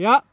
Ja.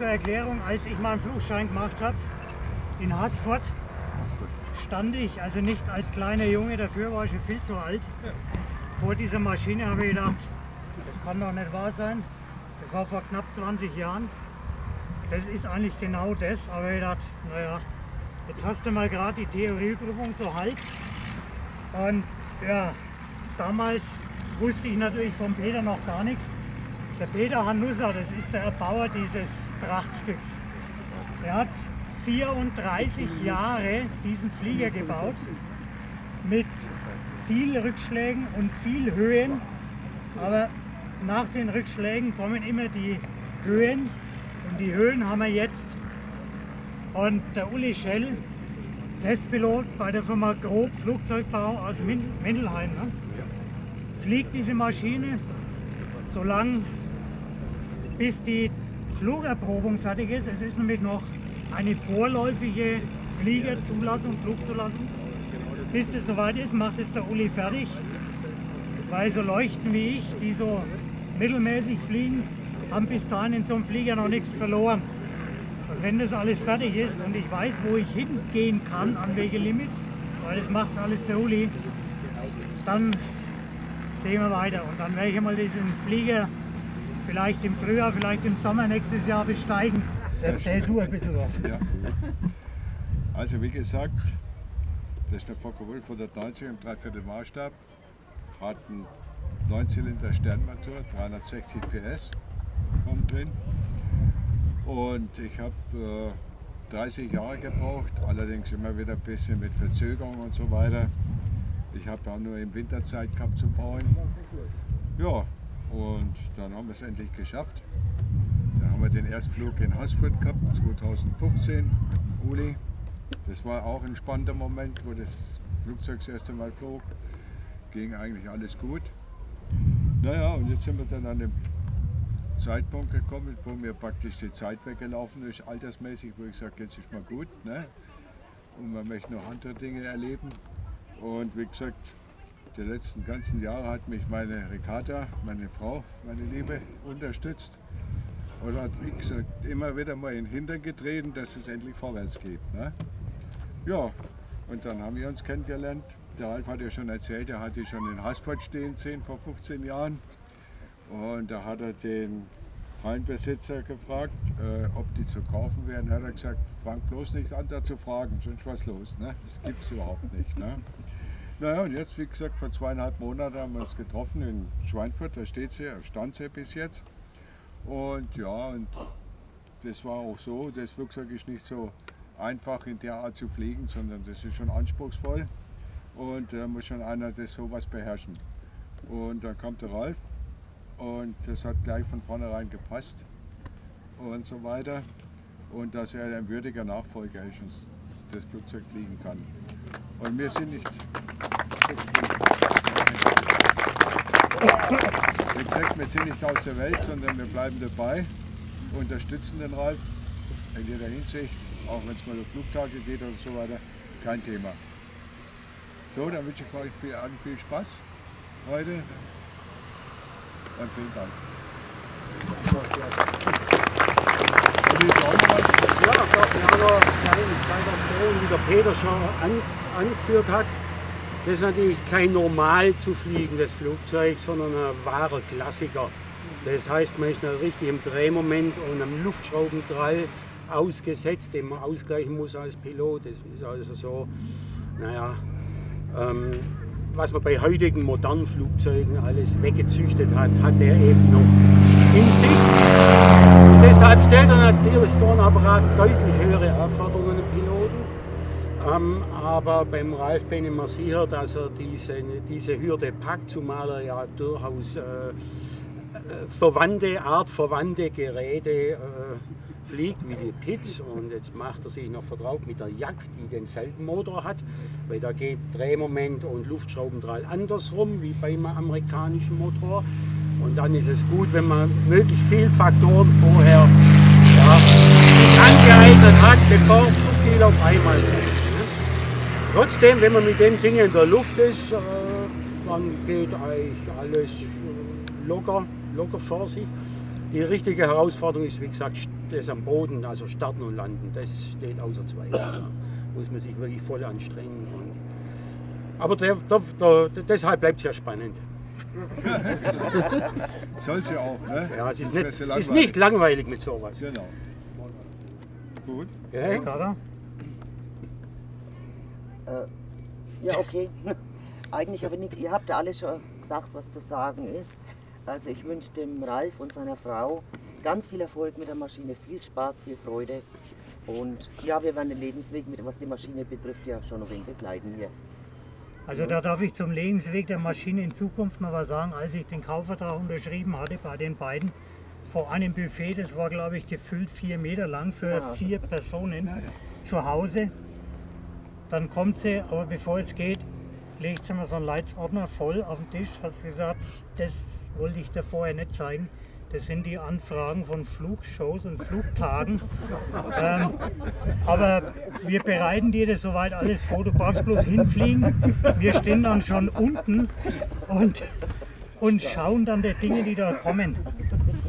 Zur Erklärung, als ich meinen Flugschein gemacht habe in Haßfurt, stand ich, also nicht als kleiner Junge, dafür war ich schon viel zu alt. Vor dieser Maschine habe ich gedacht, das kann doch nicht wahr sein. Das war vor knapp 20 Jahren. Das ist eigentlich genau das, aber ich dachte, naja, jetzt hast du mal gerade die Theorieprüfung so halb. Und ja, damals wusste ich natürlich von Peter noch gar nichts. Der Peter Hanussa, das ist der Erbauer dieses Prachtstücks. Er hat 34 Jahre diesen Flieger gebaut mit viel Rückschlägen und viel Höhen. Aber nach den Rückschlägen kommen immer die Höhen und die Höhen haben wir jetzt. Und der Uli Schell, Testpilot bei der Firma Grob Flugzeugbau aus Mindelheim, ne? fliegt diese Maschine so lang, bis die Flugerprobung fertig ist. Es ist nämlich noch eine vorläufige Fliegerzulassung, Flugzulassung. Bis das soweit ist, macht es der Uli fertig, weil so Leuchten wie ich, die so mittelmäßig fliegen, haben bis dahin in so einem Flieger noch nichts verloren. Wenn das alles fertig ist und ich weiß, wo ich hingehen kann, an welche Limits, weil das macht alles der Uli, dann sehen wir weiter. Und dann werde ich mal diesen Flieger vielleicht im Frühjahr, vielleicht im Sommer nächstes Jahr besteigen. Erzähl du ein bisschen was. Ja. Also wie gesagt, das ist der Fokker Wolf 190 im Dreiviertel Maßstab. Hat einen 9-Zylinder Sternmotor, 360 PS vorn drin. Und ich habe äh, 30 Jahre gebraucht, allerdings immer wieder ein bisschen mit Verzögerung und so weiter. Ich habe auch nur im Winterzeit gehabt zu bauen. Ja, und dann haben wir es endlich geschafft. Dann haben wir den Erstflug in Haßfurt gehabt, 2015 mit dem Uli. Das war auch ein spannender Moment, wo das Flugzeug das erste Mal flog. Ging eigentlich alles gut. Naja, und jetzt sind wir dann an dem Zeitpunkt gekommen, wo mir praktisch die Zeit weggelaufen ist, altersmäßig, wo ich sage, jetzt ist mal gut. Ne? Und man möchte noch andere Dinge erleben. Und wie gesagt, die letzten ganzen Jahre hat mich meine Ricarda, meine Frau, meine Liebe, unterstützt und hat, wie gesagt, immer wieder mal in den Hintern getreten, dass es endlich vorwärts geht. Ne? Ja, und dann haben wir uns kennengelernt. Der Ralf hat ja schon erzählt, er hatte schon in Hasford stehen sehen vor 15 Jahren. Und da hat er den Hallenbesitzer gefragt, äh, ob die zu kaufen wären. Da hat er gesagt, fang bloß nicht an, da zu fragen, sonst was los. Ne? Das gibt es überhaupt nicht. Ne? Naja, und jetzt, wie gesagt, vor zweieinhalb Monaten haben wir uns getroffen in Schweinfurt, da steht sie, stand sie bis jetzt. Und ja, und das war auch so, das Flugzeug ist nicht so einfach in der Art zu fliegen, sondern das ist schon anspruchsvoll und da muss schon einer das sowas beherrschen. Und dann kam der Ralf und das hat gleich von vornherein gepasst und so weiter und dass er ein würdiger Nachfolger ist und das Flugzeug fliegen kann. Und wir sind nicht wie gesagt, wir sind nicht aus der Welt, sondern wir bleiben dabei, unterstützen den Ralf in jeder Hinsicht, auch wenn es mal auf Flugtage geht oder so weiter, kein Thema. So, dann wünsche ich euch viel, viel Spaß heute und vielen Dank. Ja, ich glaube, wir haben noch eine kleine Aktion, wie der Peter schon an, angeführt hat. Das ist natürlich kein normal zu fliegendes Flugzeug, sondern ein wahrer Klassiker. Das heißt, man ist richtig im Drehmoment und am Luftschraubendrall ausgesetzt, den man ausgleichen muss als Pilot. Das ist also so, naja, ähm, was man bei heutigen modernen Flugzeugen alles weggezüchtet hat, hat der eben noch in sich. Und deshalb stellt er natürlich so ein Apparat deutlich höhere Anforderungen. Ähm, aber beim Ralf bin ich sicher, dass er diese, diese Hürde packt, zumal er ja durchaus äh, äh verwandte, artverwandte Geräte äh, fliegt, wie die Pitts. Und jetzt macht er sich noch vertraut mit der Jack, die denselben Motor hat, weil da geht Drehmoment und Luftschraubendrall andersrum, wie beim amerikanischen Motor. Und dann ist es gut, wenn man möglichst viele Faktoren vorher ja, angeeignet hat, bevor zu viel auf einmal kommt. Trotzdem, wenn man mit dem Ding in der Luft ist, äh, dann geht eigentlich alles locker, locker vor sich. Die richtige Herausforderung ist, wie gesagt, das am Boden, also starten und landen. Das steht außer Zweifel. Da muss man sich wirklich voll anstrengen. aber der, der, der, deshalb bleibt es ja spannend. Soll sie auch, ne? Ja, es ist nicht, ja ist langweilig. nicht langweilig mit sowas. Genau. Gut. Hey, Ja? Äh, ja, okay. Eigentlich habe ich nichts. Ihr habt ja alles schon gesagt, was zu sagen ist. Also ich wünsche dem Ralf und seiner Frau ganz viel Erfolg mit der Maschine, viel Spaß, viel Freude. Und ja, wir werden den Lebensweg, mit, was die Maschine betrifft, ja schon noch ein begleiten hier. Also da darf ich zum Lebensweg der Maschine in Zukunft noch was sagen. Als ich den Kaufvertrag unterschrieben hatte bei den beiden, vor einem Buffet, das war glaube ich gefüllt vier Meter lang für Ja. vier Personen zu Hause. Dann kommt sie, aber bevor es geht, legt sie mir so einen Leitsordner voll auf den Tisch, hat sie gesagt, das wollte ich dir vorher nicht zeigen. Das sind die Anfragen von Flugshows und Flugtagen. ähm, aber wir bereiten dir das soweit alles vor. Du brauchst bloß hinfliegen. Wir stehen dann schon unten und, und schauen dann die Dinge, die da kommen.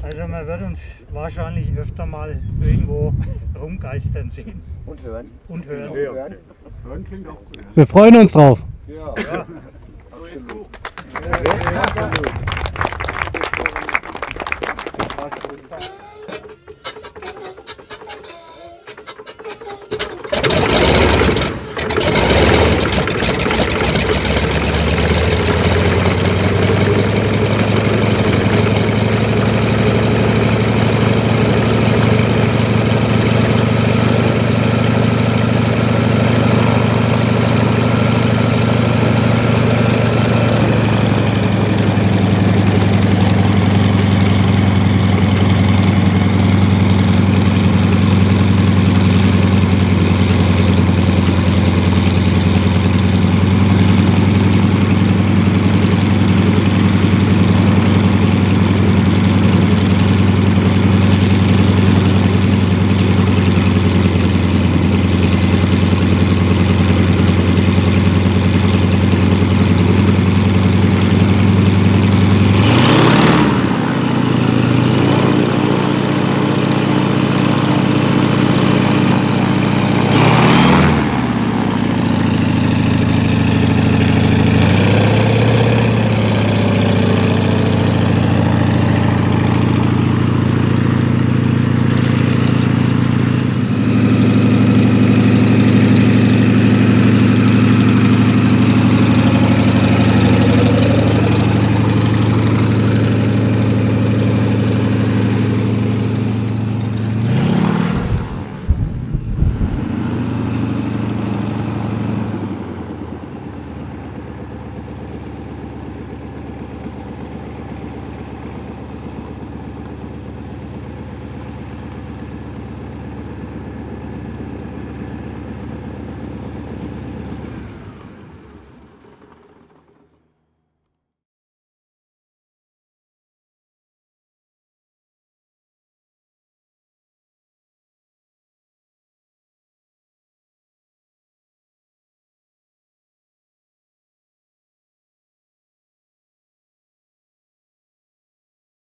Also man wird uns wahrscheinlich öfter mal irgendwo rumgeistern sehen Und hören. und hören. hören. Hören klingt auch gut. Wir freuen uns drauf. Ja. Jetzt kommt ja,